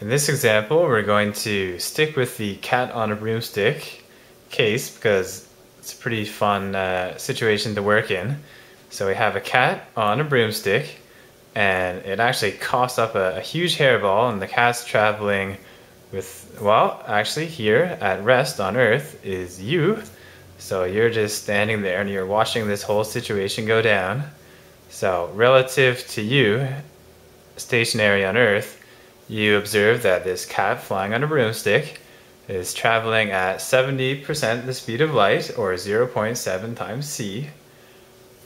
In this example, we're going to stick with the cat on a broomstick case because it's a pretty fun uh, situation to work in. So we have a cat on a broomstick and it actually coughs up a, a huge hairball and the cat's traveling with, well, actually here at rest on Earth is you. So you're just standing there and you're watching this whole situation go down. So relative to you, stationary on Earth, you observe that this cat flying on a broomstick is traveling at 70% the speed of light or 0.7 times c.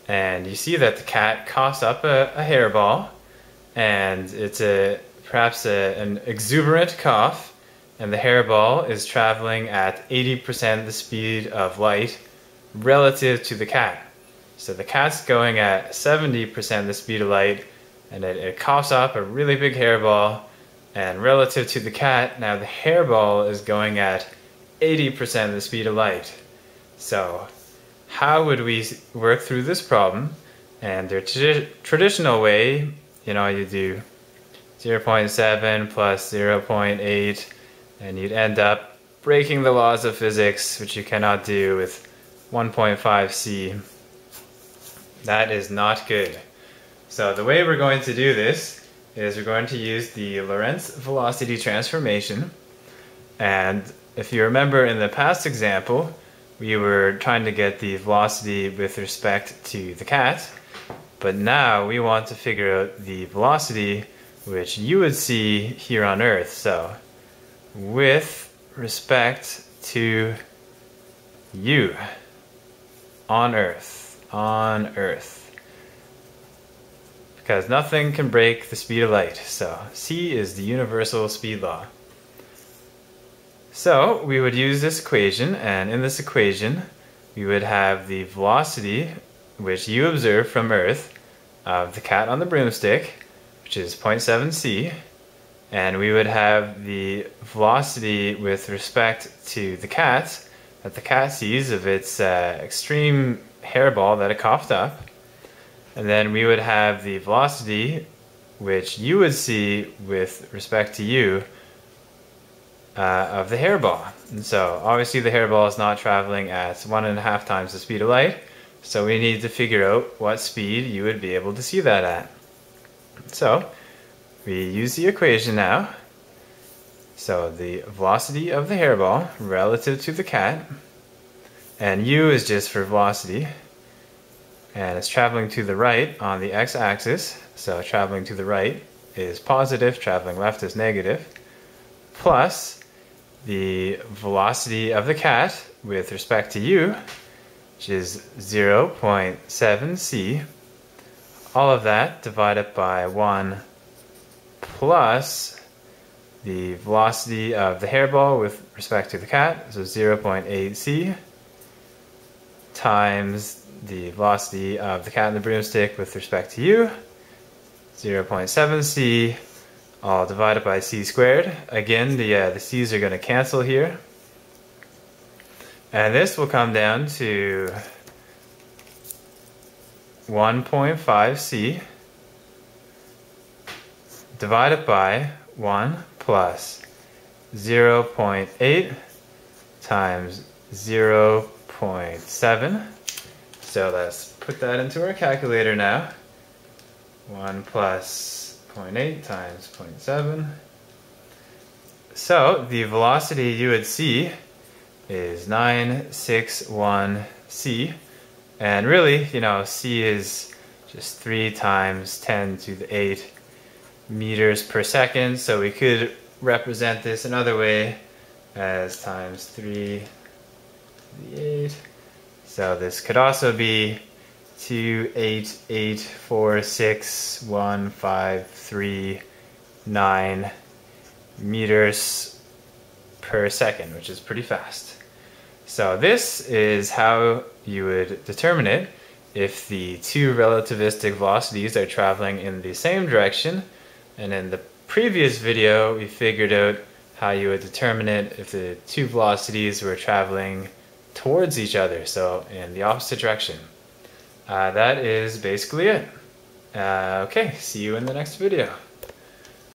And you see that the cat coughs up a, a hairball and it's a perhaps a, an exuberant cough and the hairball is traveling at 80% the speed of light relative to the cat. So the cat's going at 70% the speed of light and it, it coughs up a really big hairball and relative to the cat, now the hairball is going at 80% of the speed of light. So how would we work through this problem? And the tra traditional way, you know, you do 0.7 plus 0.8 and you'd end up breaking the laws of physics, which you cannot do with 1.5 c. That is not good. So the way we're going to do this is we're going to use the Lorentz velocity transformation. And if you remember in the past example, we were trying to get the velocity with respect to the cat. But now we want to figure out the velocity which you would see here on Earth. So with respect to you on Earth, on Earth because nothing can break the speed of light. So c is the universal speed law. So we would use this equation, and in this equation, we would have the velocity, which you observe from Earth, of the cat on the broomstick, which is 0.7 c, and we would have the velocity with respect to the cat that the cat sees of its uh, extreme hairball that it coughed up, and then we would have the velocity, which you would see with respect to you, uh, of the hairball. And so obviously the hairball is not traveling at one and a half times the speed of light. So we need to figure out what speed you would be able to see that at. So we use the equation now. So the velocity of the hairball relative to the cat, and u is just for velocity, and it's traveling to the right on the x-axis. So traveling to the right is positive, traveling left is negative, plus the velocity of the cat with respect to u, which is 0.7 c. All of that divided by 1 plus the velocity of the hairball with respect to the cat, so 0.8 c, times the velocity of the cat and the broomstick with respect to u, 0.7 c, all divided by c squared. Again, the, uh, the c's are going to cancel here. And this will come down to 1.5 c divided by 1 plus 0.8 times 0.7 so let's put that into our calculator now. 1 plus 0.8 times 0.7. So the velocity you would see is 961 c. And really, you know, c is just 3 times 10 to the 8 meters per second. So we could represent this another way as times 3 to the 8. So this could also be two eight eight four six one five three nine meters per second, which is pretty fast. So this is how you would determine it if the two relativistic velocities are traveling in the same direction. And in the previous video, we figured out how you would determine it if the two velocities were traveling towards each other, so in the opposite direction. Uh, that is basically it. Uh, okay, see you in the next video.